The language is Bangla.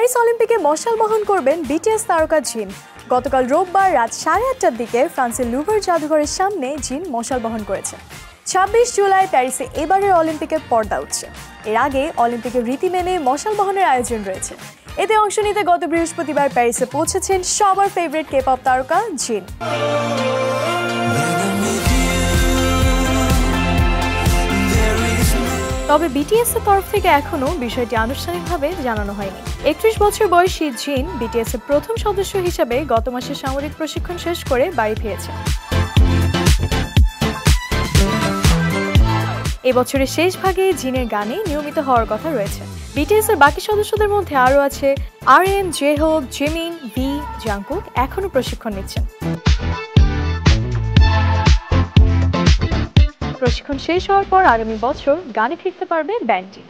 প্যারিস অলিম্পিকে মশাল বহন করবেন বিটিএস তারকা জিন। গতকাল রোববার রাত সাড়ে আটটার দিকে ফ্রান্সের লুভার জাদুঘরের সামনে জিন মশাল বহন করেছে। ছাব্বিশ জুলাই প্যারিসে এবারের অলিম্পিকের পর্দা উঠছে। এর আগে অলিম্পিকের রীতি মেনে মশাল বহনের আয়োজন রয়েছে। এতে অংশ নিতে গত বৃহস্পতিবার প্যারিসে পৌঁছেছেন সবার ফেভারিট কেপ তারকা জিন। তবে বিটিএস এর তরফ থেকে এখনও বিষয়টি আনুষ্ঠানিকভাবে জানানো হয়নি। একত্রিশ বছর বয়সী জিন বিটিএস এর প্রথম সদস্য হিসেবে গত মাসে সামরিক প্রশিক্ষণ শেষ করে বাড়ি ফিরেছে। এবছরের শেষ ভাগে জিনের গানে নিয়মিত হওয়ার কথা রয়েছে। বিটিএস এর বাকি সদস্যদের মধ্যে আরও আছে আর এম জেহোক জিমিন বি জাংকুক এখনও প্রশিক্ষণ নিচ্ছেন। প্রশিক্ষণ শেষ হওয়ার পর আগামী বছর গানে ফিরতে পারবে ব্যান্ডটি।